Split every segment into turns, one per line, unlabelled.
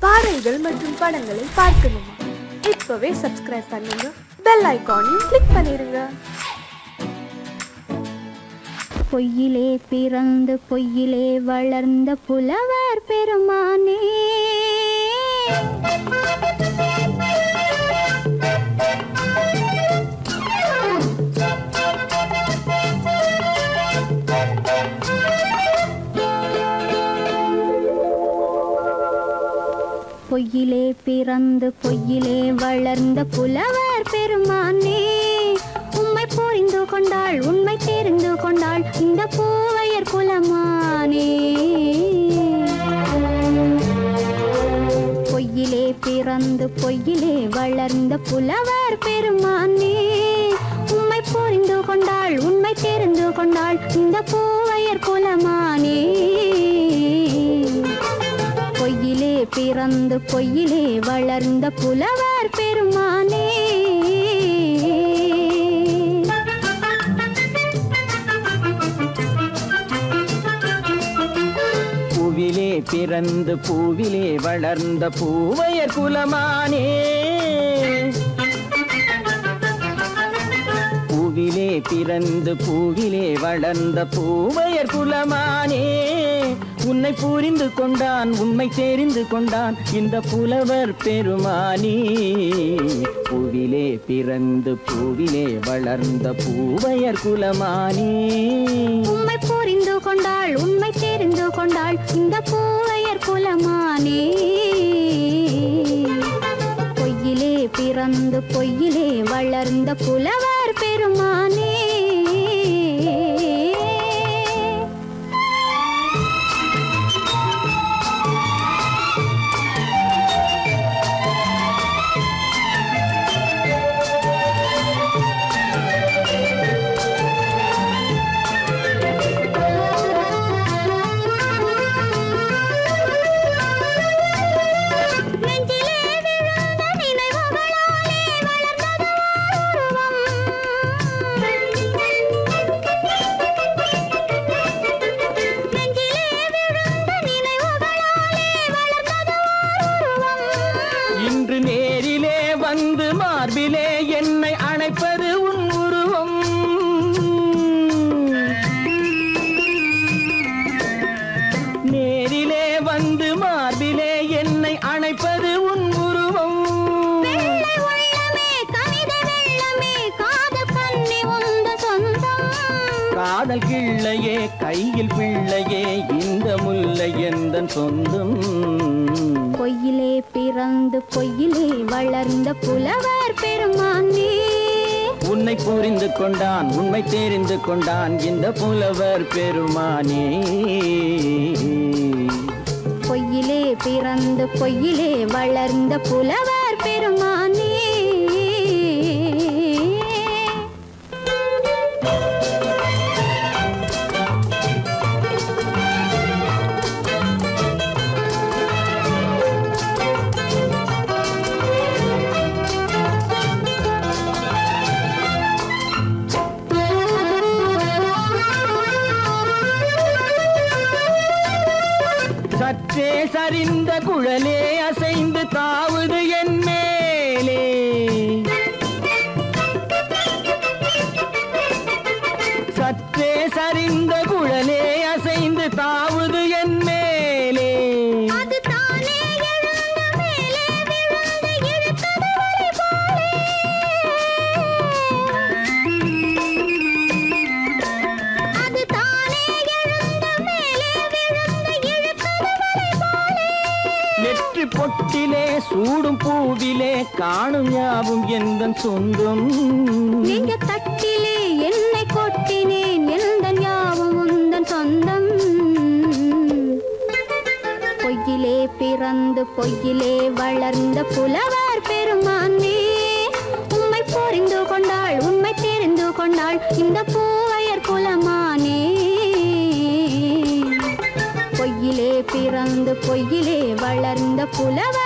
பாடல்கள் மற்றும் படங்களை பார்க்கணுமா? இப்பவே சப்ஸ்கிரைப் பண்ணுங்க. பெல் ஐகானையும் கிளிக் பண்ணிருங்க.
பொய்யிலே பிறந்து பொய்யிலே வளர்ந்த புலவர் பெருமானே. பொய்யிலே பிறந்து பொய்யிலே வளர்ந்த புலவர் பெருமானே உண்மை புரிந்து கொண்டாள் உண்மை தெரிந்து கொண்டாள் இந்த பூவையர் குலமானே. பொய்யிலே பிறந்து பொய்யிலே வளர்ந்த புலவர் பெருமானே உண்மை புரிந்து கொண்டாள் உண்மை தெரிந்து கொண்டாள் இந்த பூவையர் குலமானே. பிறந்து பொய்யிலே வளர்ந்த புலவர் பெருமானே.
பூவிலே பிறந்து பூவிலே வளர்ந்த பூவையர் குலமானே. பூவிலே பிறந்து பூவிலே வளர்ந்த பூவையர் குலமானே. உன்னை புரிந்து கொண்டான் உண்மை தெரிந்து கொண்டான் இந்த புலவர் பெருமானி. பூவிலே பிறந்து பூவிலே வளர்ந்த பூவையர் குலமானி.
உண்மை புரிந்து கொண்டாள் உண்மை தெரிந்து கொண்டாள் இந்த பூவையர் குலமானி. பொய்யிலே பிறந்து பொய்யிலே வளர்ந்த புலவர் பெருமானே. சொந்தம். பொய்யிலே பிறந்து பொய்யிலே வளர்ந்த புலவர் பெருமானே
உன்னை புரிந்து கொண்டான் உண்மை தெரிந்து கொண்டான் இந்த புலவர் பெருமானே.
பொய்யிலே பிறந்து பொய்யிலே வளர்ந்த புலவர்
சற்றே சரிந்த குழலே அசைந்து தாவுது என் மேலே. காணும் யாவும் எந்த சொந்தம்?
நீங்க தட்டிலே என்னை கொட்டினேன் எந்த யாவும் உந்தன் சொந்தம்? பொய்யிலே பிறந்து பொய்யிலே வளர்ந்த புலவர் பெருமானே உண்மை புரிந்து கொண்டாள் உண்மை தெரிந்து கொண்டாள் இந்த பூவையர் குலமானே. பொய்யிலே பிறந்து பொய்யிலே வளர்ந்த புலவர்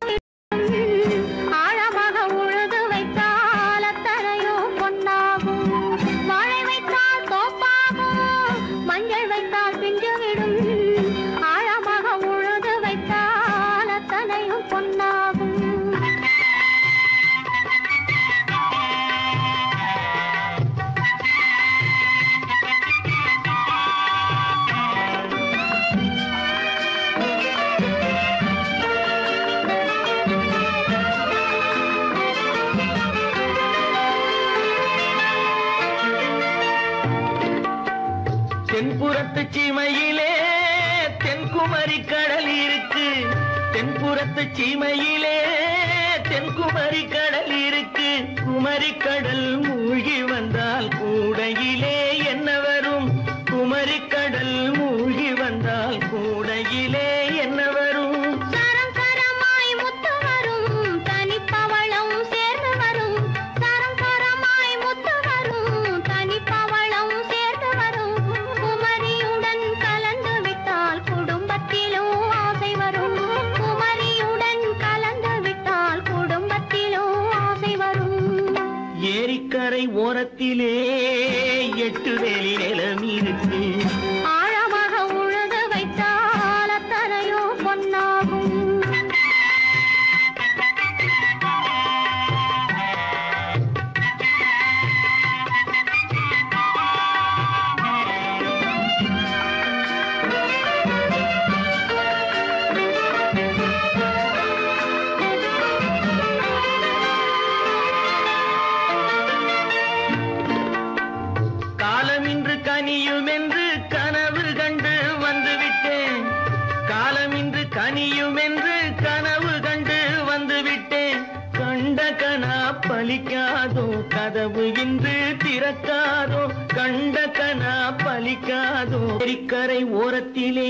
கதவு இன்று திறக்காதோ கண்ட கனா பலிக்காதோ கரை ஓரத்திலே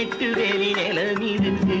எட்டு வேலி நிலமிருந்து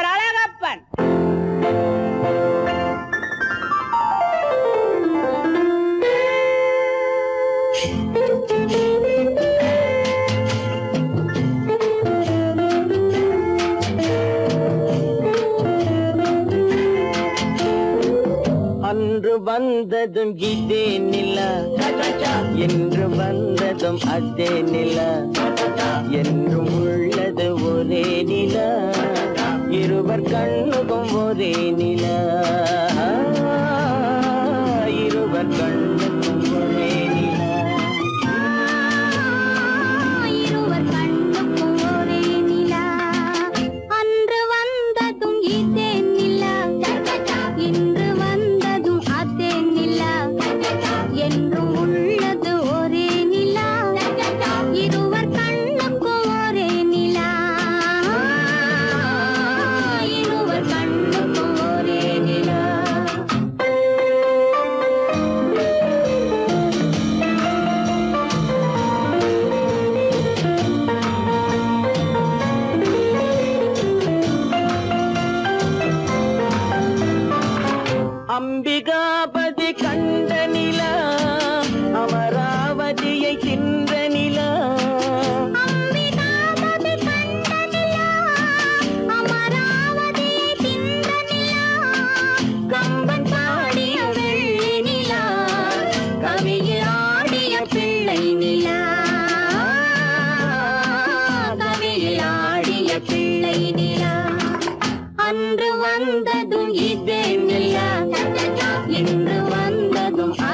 டாக்டர் அழகப்பன்.
அன்று வந்ததும் இதே நிலா. என்று வந்ததும் அதே நிலா. என்றும் உள்ளது ஒரே நிலா. ஒருவர் கண்ணுக்கும் ஒரே நிலா.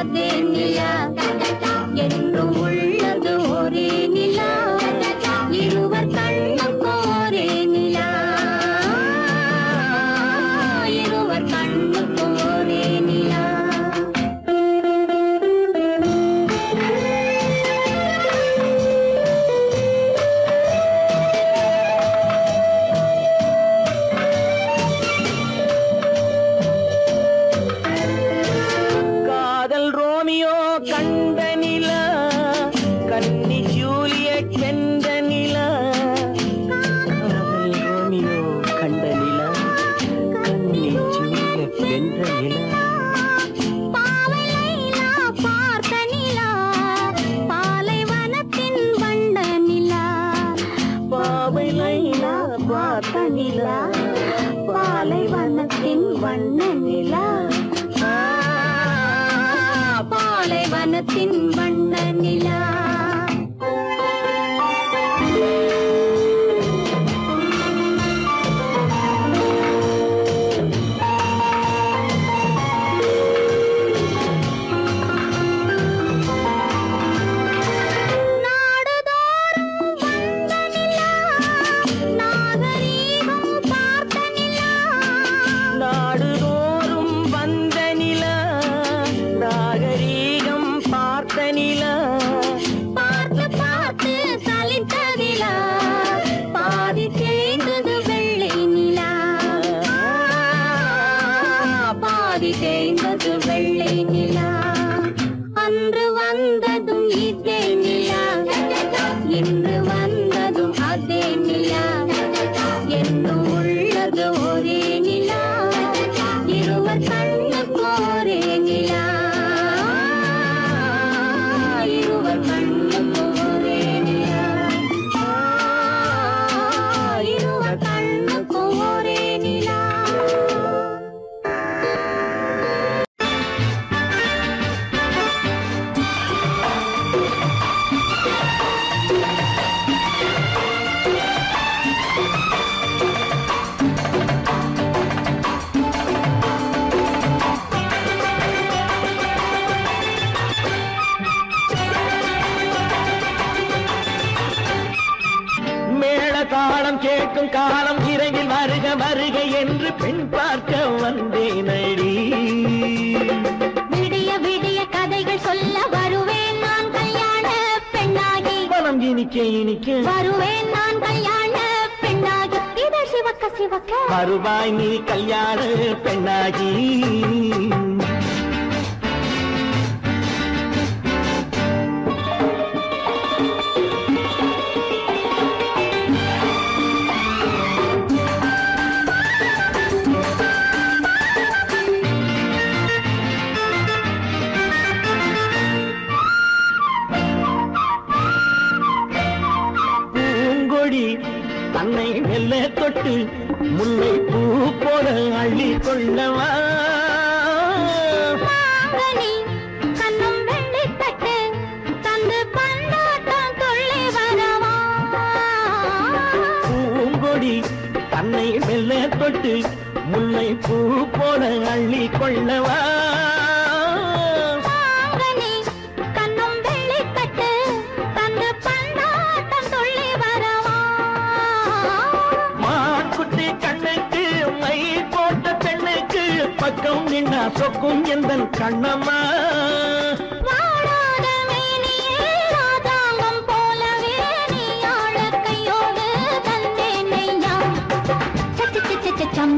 need
வருவாய் நீ கல்யாண பெண்ணாகி. பூங்கொடி தன்னை மெல்ல தொட்டு முல்லை பூ போல அள்ளி கொள்ளவா? பக்கம் நின்னா சொக்கும் எந்த கண்ணம்மா?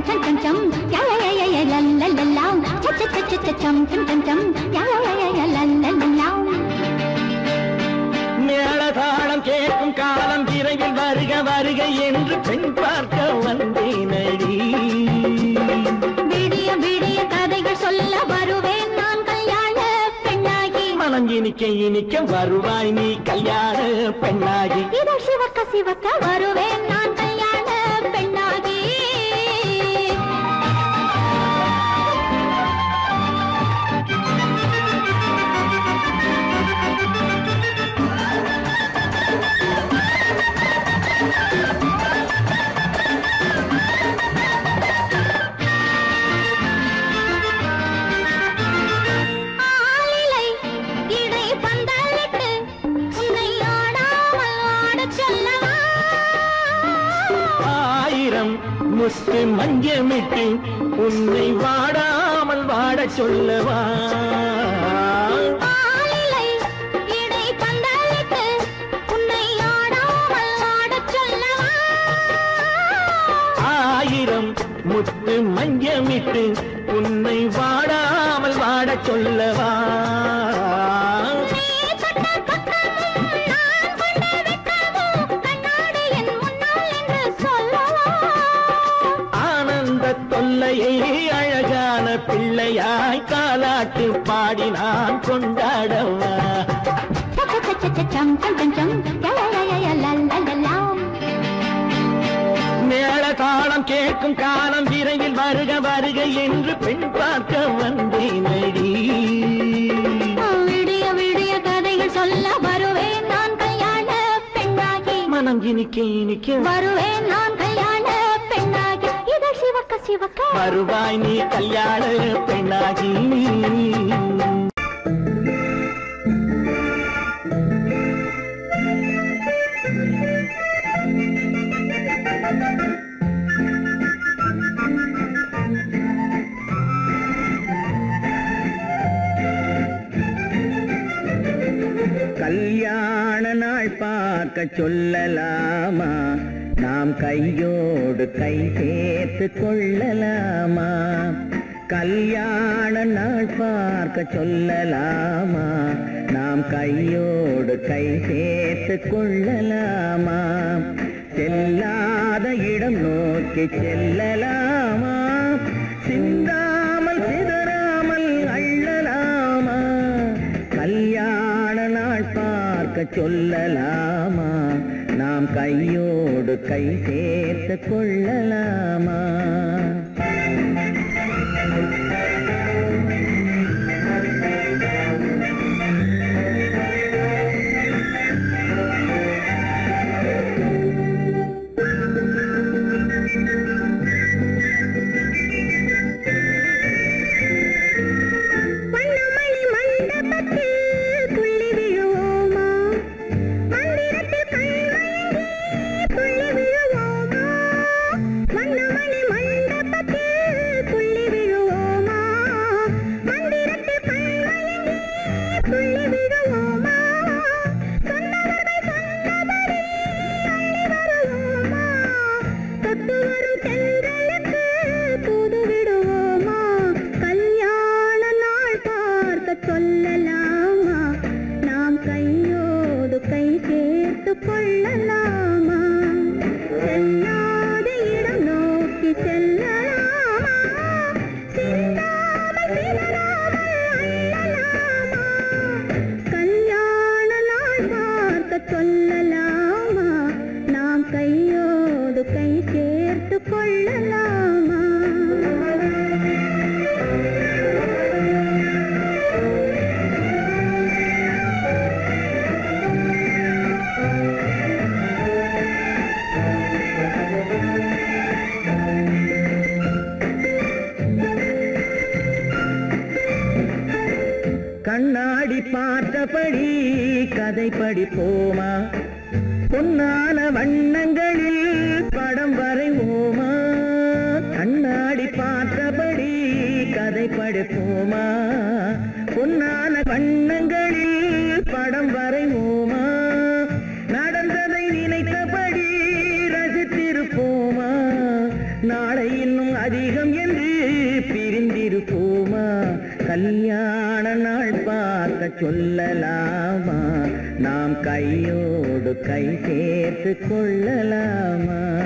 சச்ச சம் சம் சம் சம் யா யா யா யா யா லா லா லா லா. சச்ச சச்ச சச்ச சம் சம் சம் சம் யா யா யா யா யா லா லா லா லா.
மேளதாளம் கேட்கும் காலம் விரைவில் வருக வருக என்று பெண் பார்க்க வந்தேனடி.
விடிய விடிய கதைகள் சொல்ல வருவேன் நான் கல்யாண பெண்ணாகி.
மனம் இனிக்க இனிக்க வருவாய் நீ கல்யாண பெண்ணாகி.
இதழ் சிவக்க சிவக்க வருவேன்
முத்து மஞ்சமிட்டு உன்னை வாடாமல் வாடச் சொல்லவா? ஆயிரம் முத்து மஞ்சமிட்டு உன்னை வாடாமல் வாடச் சொல்லவா? பாடி நான் கொண்டாடவா?
சம்
தாளம் கேட்கும் காலம் விரைவில் வருக வருக என்று பெண் பார்க்க வந்தேனடி.
விடிய விடிய கதைகள் சொல்ல வருவேன் நான் கையாள பெண்ணாகி
மனம் இனிக்க இனிக்க
வருவேன் நான் கையாள சிவக்க.
வருவாய் நீ கல்யாண பெண்ணாகி. கல்யாண நாள் பார்க்க சொல்லலாமா? நாம் கையோடு கை சேர்த்து கொள்ளலாமா? கல்யாண நாள் பார்க்க சொல்லலாமா? நாம் கையோடு கை சேர்த்து கொள்ளலாமா? செல்லாத இடம் நோக்கி செல்லலாமா? சிந்தாமல் சிதறாமல் அள்ளலாமா? கல்யாண நாள் பார்க்க சொல்லலாமா கை சேர்த்து கொள்ளலாமா?
நாளை
இன்னும் அதிகம் என்று பிரிந்திருப்போமா? கல்யாண நாள் பார்க்க சொல்லலாமா? நாம் கையோடு கை சேர்த்து கொள்ளலாமா?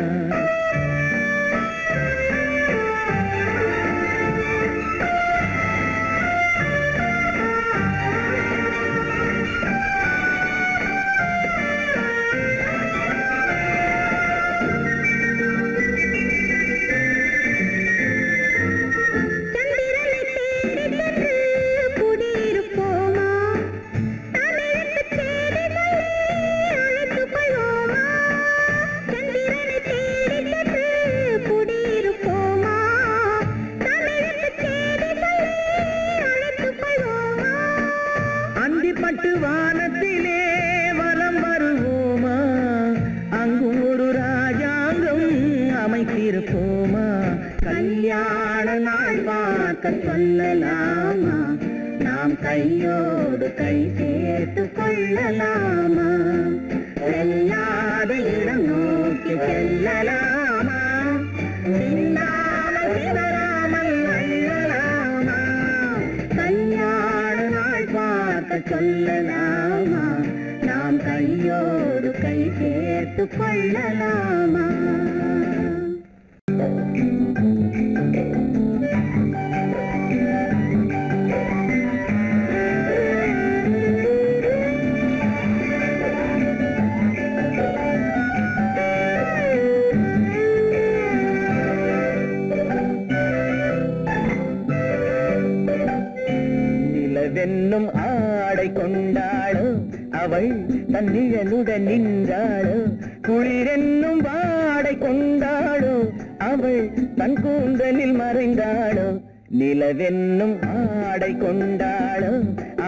என்னும் ஆடை கொண்டாளோ அவள் தன்னிழலுடன் நின்றாளோ. குளிரென்னும் வாடை கொண்டாளோ அவள் தன் கூந்தலில் மறைந்தாளோ. நிலவென்னும் ஆடை கொண்டாளோ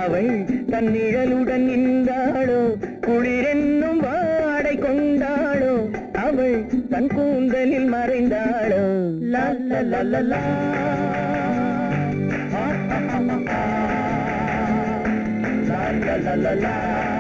அவள் தன் நிழலுடன் குளிரென்னும் வாடை கொண்டாளோ அவள் தன் கூந்தலில் மறைந்தாளோ. லல்ல லல்லலா la la la la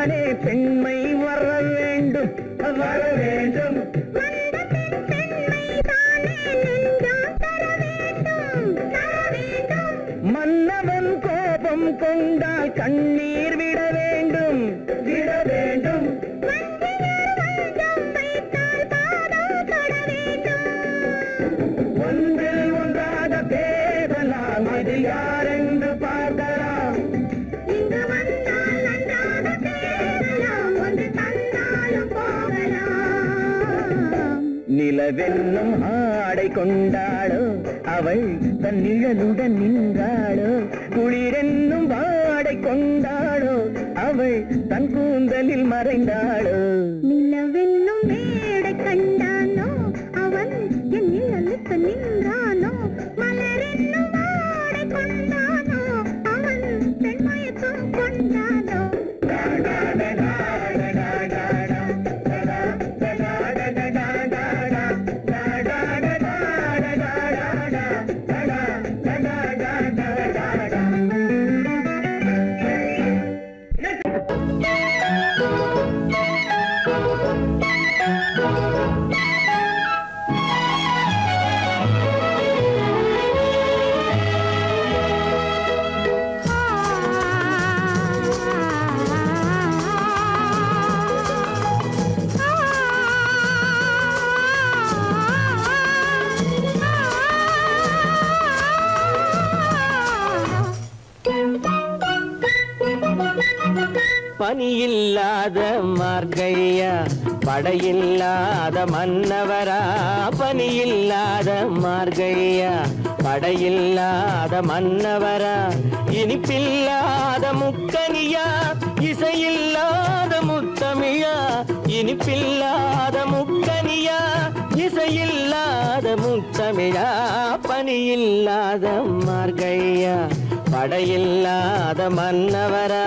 தானே பெண்மை வர வேண்டும்? வர வேண்டும். கொண்டாளோ? அவள் தன் நிழலுடன் நின்றாளோ? குளிரென்னும் வாடை கொண்டாளோ? அவள் தன் கூந்தலில் மறைந்தாளோ? படையில்லாத மன்னவரா பனியில்லாத மார்கழியா படையில்லாத மன்னவரா இனிப்பில்லாத முக்கனியா இசையில்லாத முத்தமிழா இனிப்பில்லாத முக்கனியா இசையில்லாத முத்தமிழா பனியில்லாத மார்கையா படையில்லாத மன்னவரா.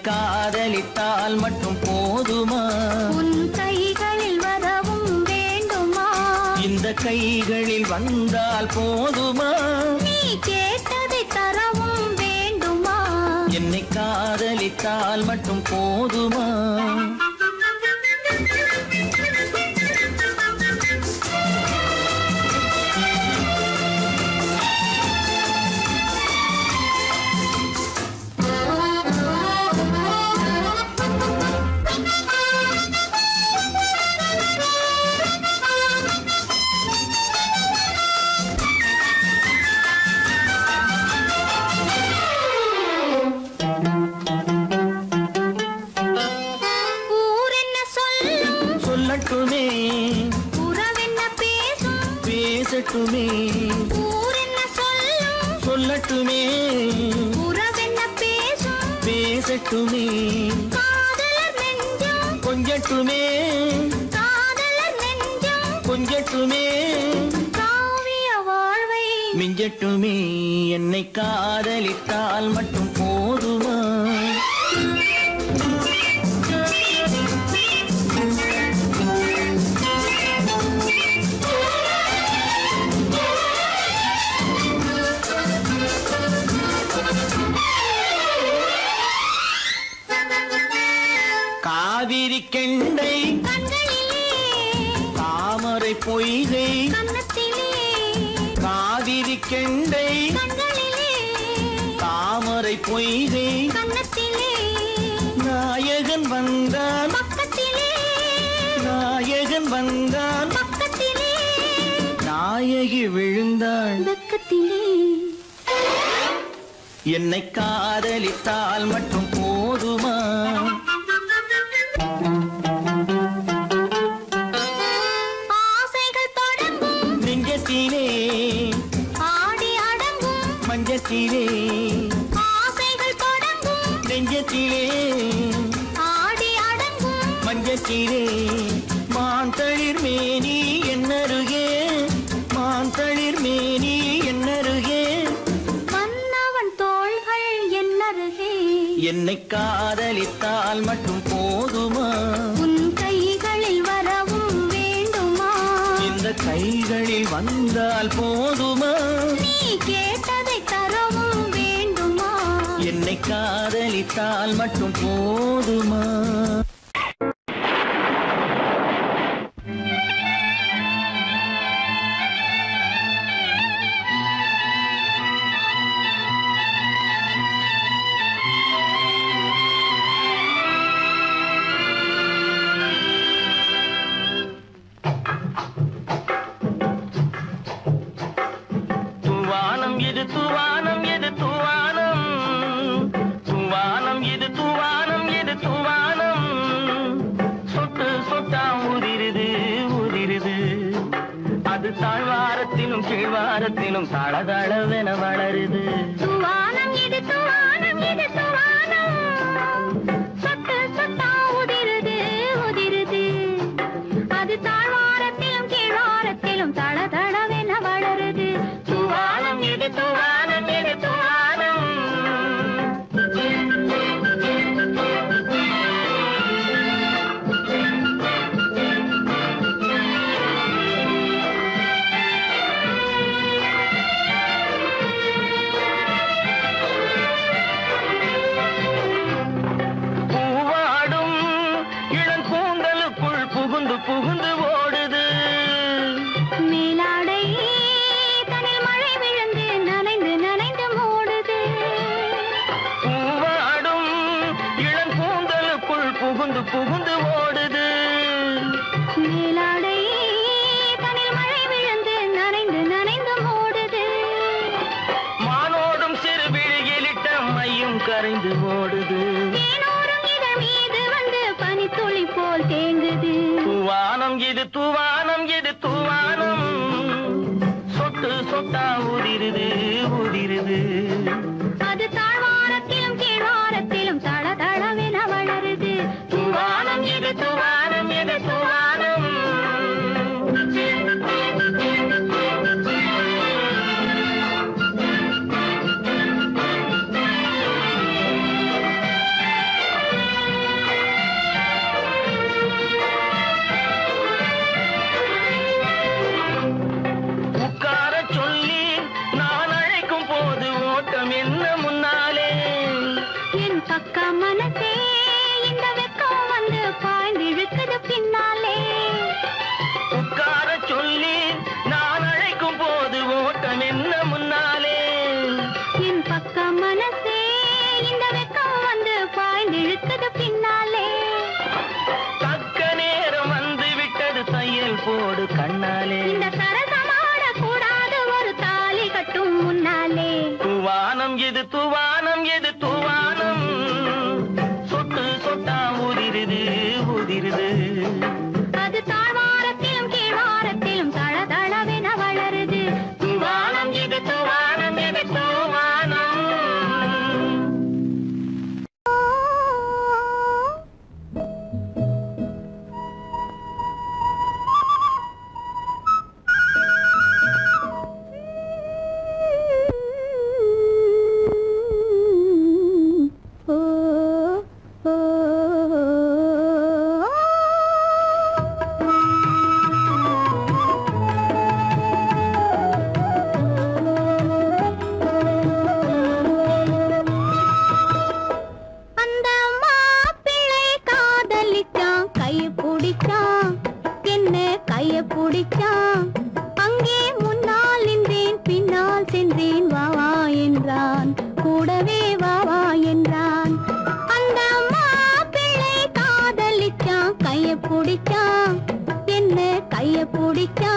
காதலித்தால் மட்டும் போதுமா?
உன் கைகளில் வரவும் வேண்டுமா?
இந்த கைகளில் வந்தால் போதும்? பொய்கை. காவிரி கெண்டை. தாமரை பொய்கை. நாயகன் வந்தான். நாயகன் வந்தான். நாயகி விழுந்தாள். என்னை காதலித்தால் மட்டும் மரத்திலும் தளதளவென வளருது. பிடிக்கா என்ன
கைய பிடிக்கா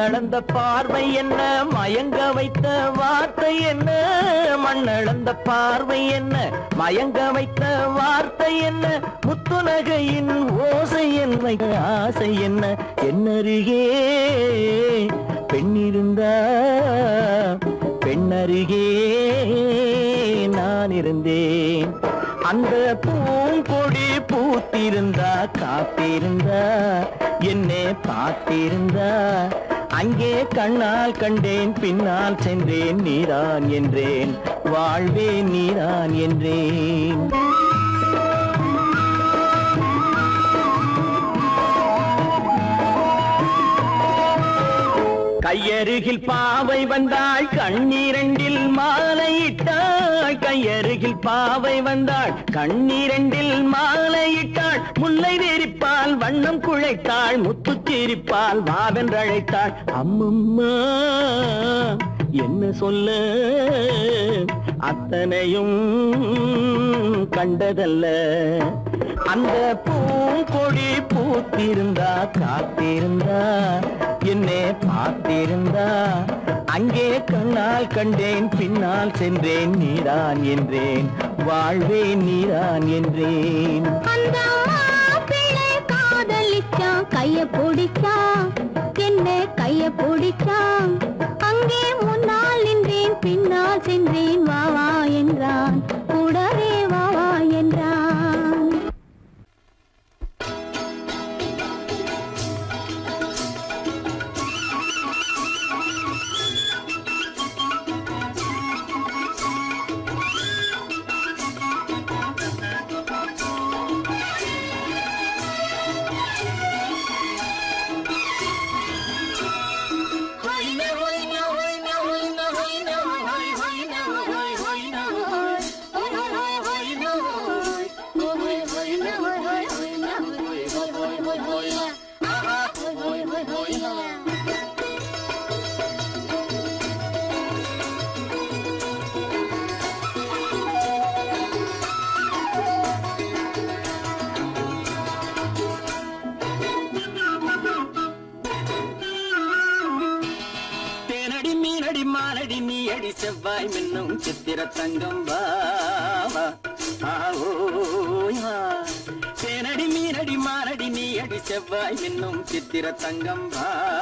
கண்ணளந்த பார்வை என்ன? மயங்க வைத்த வார்த்தை என்ன? மண்ணளந்த பார்வை என்ன? மயங்க வைத்த வார்த்தை என்ன? முத்துநகையின் ஓசை என்ன? ஆசை என்ன? என்னருகே பெண்ணிருந்தா பெண்ணருகே நான் இருந்தேன். அந்த பூங்கொடி பூத்திருந்தா காத்திருந்தா என்னை பார்த்திருந்தா அங்கே கண்ணால் கண்டேன் பின்னால் சென்றேன் நீரான் என்றேன் வாழ்வே நீரான் என்றேன். கையருகில் பாவை வந்தாள் கண்ணீரண்டில் மாலையிட்டாள் கையருகில் பாவை வந்தாள். கண்ணீரண்டில் மாலையிட்டாள். முல்லை வெறிப்பால் வண்ணம் குழைத்தாள். முத்து சிரிப்பால் வாவென்றழைத்தாள். அம்மம்மா என்ன சொல்ல? அத்தனையும் கண்டதல்ல. அந்த பூங்கொடி பூத்திருந்தா காத்திருந்தா என்னை பார்த்திருந்தா. அங்கே கண்ணால் கண்டேன் பின்னால் சென்றேன் நீதான் என்றேன். வாழ்வே நீதான் என்றேன்.
காதலிச்சான் கைய பிடிச்சான். என்ன கைய பிடிச்சான். அங்கே முன்னால் நின்றேன் பின்னால் சென்றேன் வாவா என்றான். கூடவே
தங்கம் பாவா தேனடி மீனடி மாரடி நீ அடி செவ்வாய் மின்னும் சித்திர தங்கம் பாவா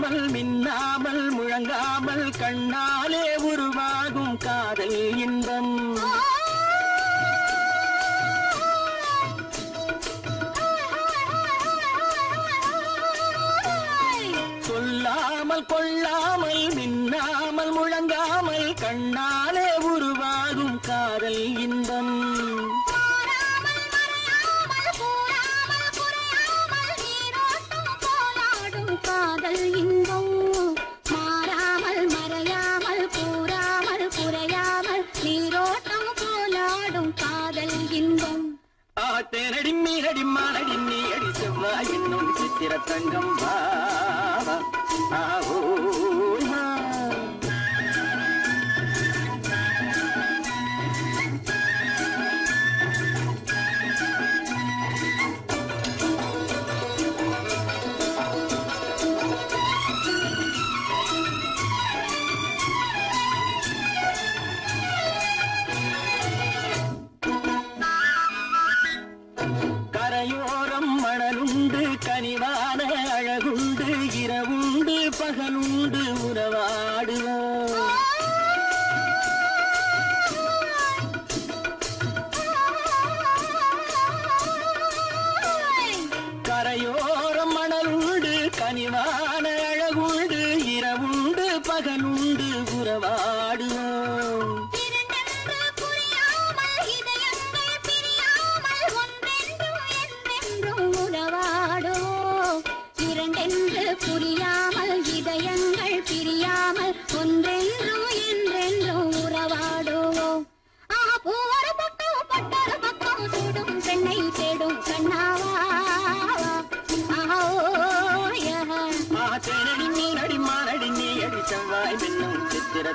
கொள்ளாமல் மின்னாமல் முழங்காமல் கண்ணாலே உருவாகும் காதல் இன்பம். தங்கம் பாவம்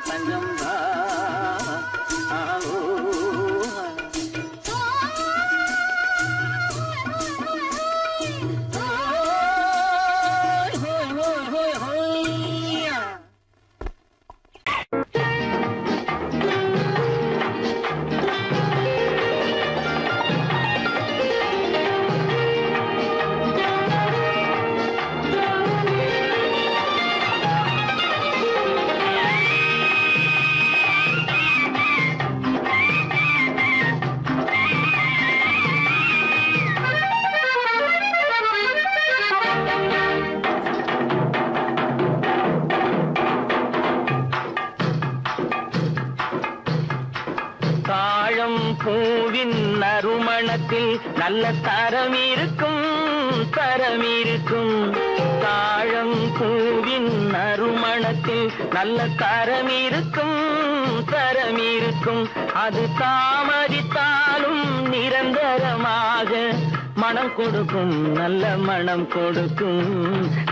பஞ்சம் தான் அது தாமதித்தாலும் நிரந்தரமாக மனம் கொடுக்கும் நல்ல மனம் கொடுக்கும்.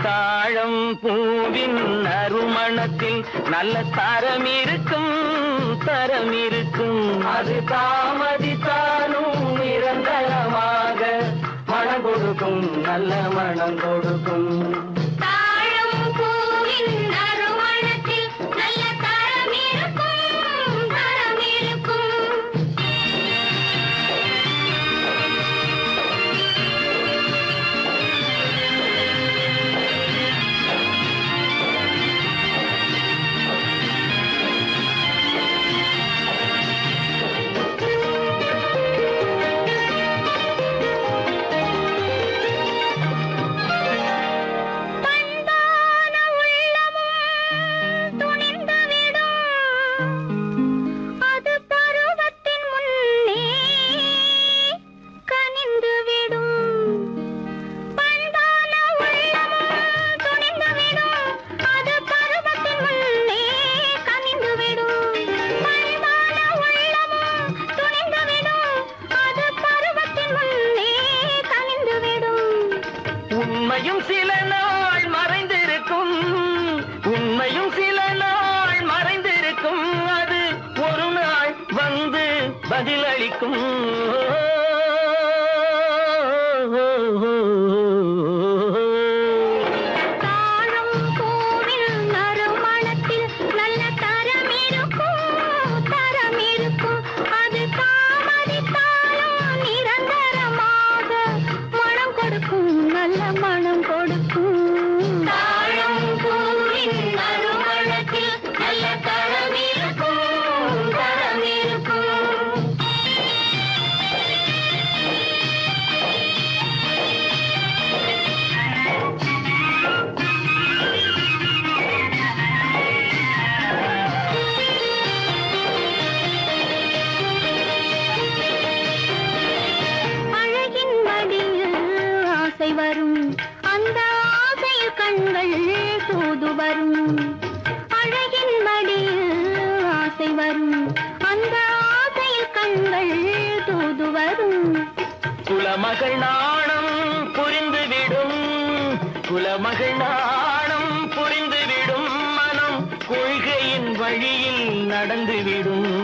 தாழம் பூவின் அருமணத்தில் நல்ல தரம் இருக்கும் தரம் இருக்கும். அது தாமதித்தாலும் நிரந்தரமாக மனம் கொடுக்கும் நல்ல மனம் கொடுக்கும்.
மயில் கண்கள் தூது வரும். அழகின் மடியில் ஆசை வரும். அந்த ஆசையில் கண்கள் தூது வரும்.
குலமகள் நாணம் புரிந்துவிடும் குலமகள் நாணம் புரிந்துவிடும் மனம். கொள்கையின் வழியில் நடந்துவிடும்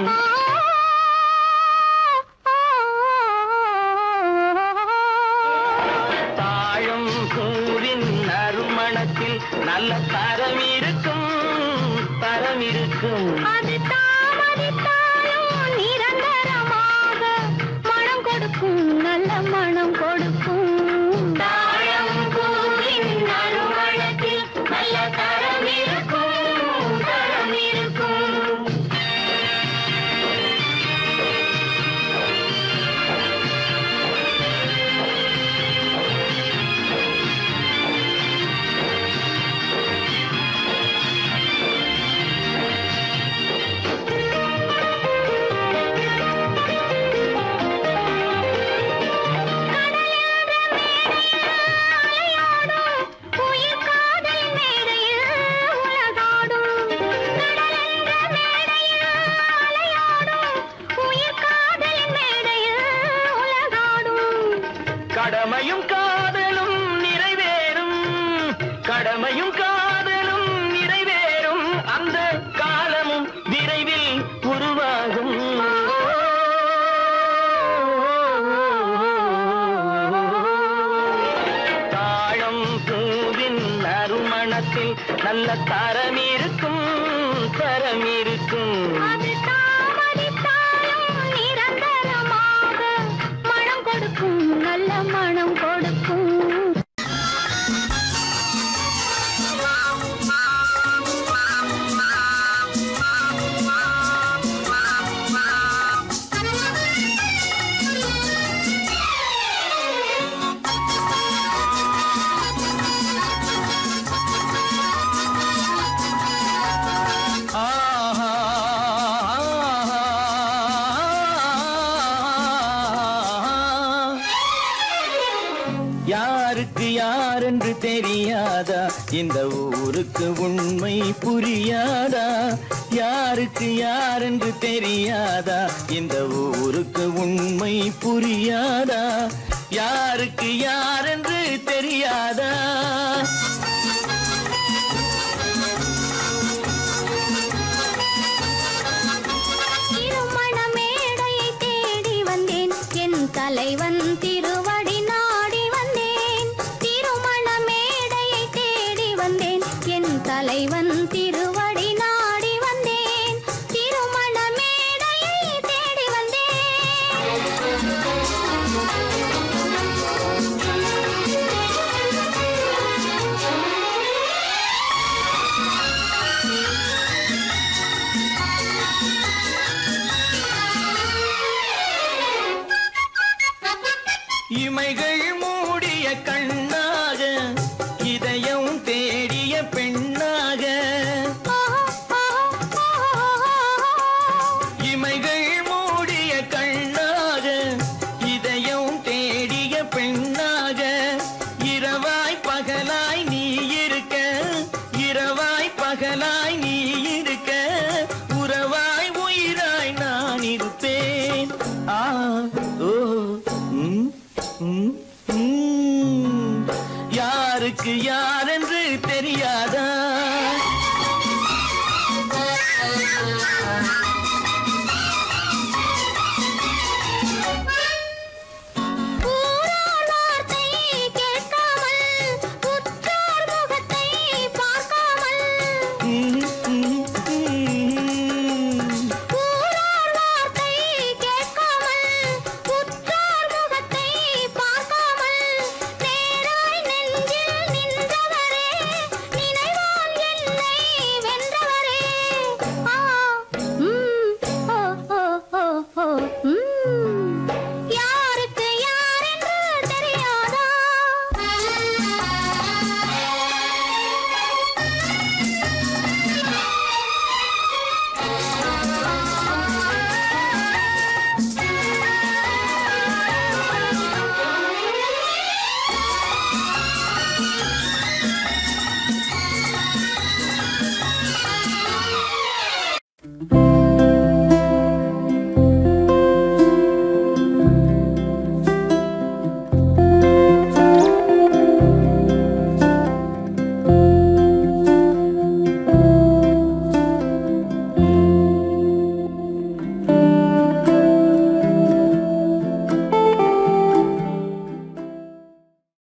இருக்கும்